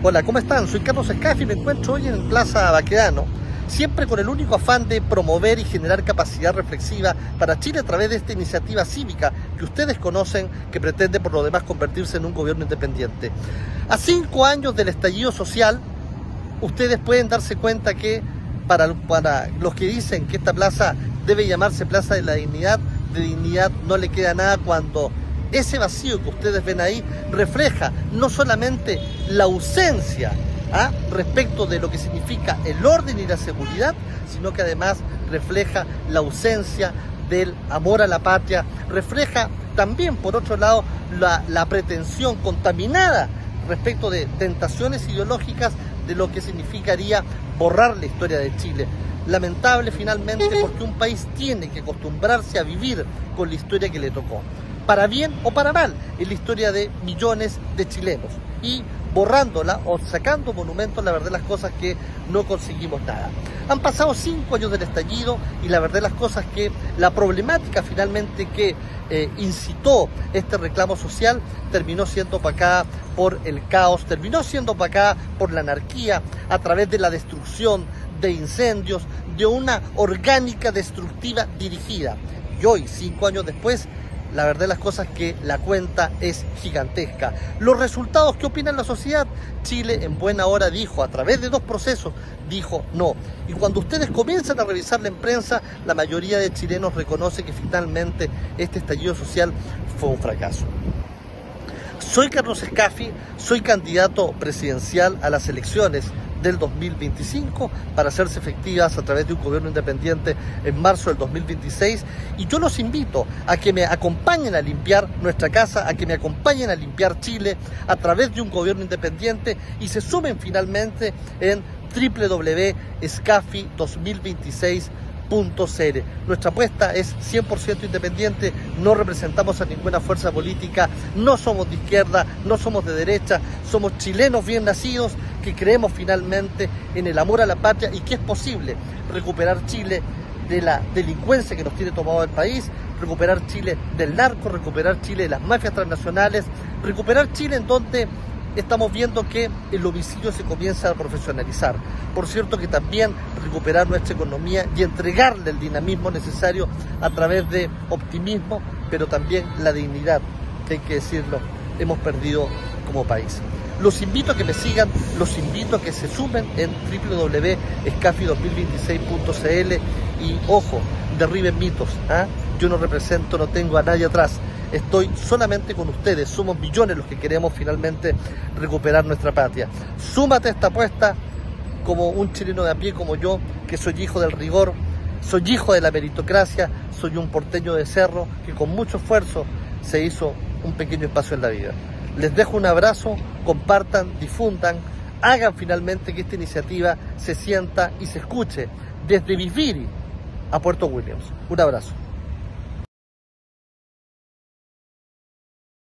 Hola, ¿cómo están? Soy Carlos Escafi y me encuentro hoy en Plaza Baquedano, siempre con el único afán de promover y generar capacidad reflexiva para Chile a través de esta iniciativa cívica que ustedes conocen, que pretende por lo demás convertirse en un gobierno independiente. A cinco años del estallido social, ustedes pueden darse cuenta que para, para los que dicen que esta plaza debe llamarse Plaza de la Dignidad, de dignidad no le queda nada cuando ese vacío que ustedes ven ahí refleja no solamente la ausencia ¿ah? respecto de lo que significa el orden y la seguridad, sino que además refleja la ausencia del amor a la patria, refleja también, por otro lado, la, la pretensión contaminada respecto de tentaciones ideológicas de lo que significaría borrar la historia de Chile. Lamentable finalmente porque un país tiene que acostumbrarse a vivir con la historia que le tocó para bien o para mal, en la historia de millones de chilenos. Y borrándola o sacando monumentos, la verdad las cosas que no conseguimos nada. Han pasado cinco años del estallido y la verdad las cosas que la problemática finalmente que eh, incitó este reclamo social terminó siendo opacada por el caos, terminó siendo opacada por la anarquía a través de la destrucción, de incendios, de una orgánica destructiva dirigida. Y hoy, cinco años después, la verdad de las cosas es que la cuenta es gigantesca. Los resultados, ¿qué opina la sociedad? Chile en buena hora dijo, a través de dos procesos, dijo no. Y cuando ustedes comienzan a revisar la prensa, la mayoría de chilenos reconoce que finalmente este estallido social fue un fracaso. Soy Carlos Escafi, soy candidato presidencial a las elecciones del 2025 para hacerse efectivas a través de un gobierno independiente en marzo del 2026 y yo los invito a que me acompañen a limpiar nuestra casa, a que me acompañen a limpiar Chile a través de un gobierno independiente y se sumen finalmente en www.escafi 2026 nuestra apuesta es 100% independiente, no representamos a ninguna fuerza política, no somos de izquierda, no somos de derecha, somos chilenos bien nacidos que creemos finalmente en el amor a la patria y que es posible recuperar Chile de la delincuencia que nos tiene tomado el país, recuperar Chile del narco, recuperar Chile de las mafias transnacionales, recuperar Chile en donde estamos viendo que el homicidio se comienza a profesionalizar. Por cierto que también recuperar nuestra economía y entregarle el dinamismo necesario a través de optimismo, pero también la dignidad, que hay que decirlo, hemos perdido como país. Los invito a que me sigan, los invito a que se sumen en www.escafi2026.cl y ojo, derriben mitos. ¿ah? Yo no represento, no tengo a nadie atrás Estoy solamente con ustedes, somos millones los que queremos finalmente recuperar nuestra patria. Súmate a esta apuesta como un chileno de a pie como yo, que soy hijo del rigor, soy hijo de la meritocracia, soy un porteño de cerro que con mucho esfuerzo se hizo un pequeño espacio en la vida. Les dejo un abrazo, compartan, difundan, hagan finalmente que esta iniciativa se sienta y se escuche desde Viviri a Puerto Williams. Un abrazo.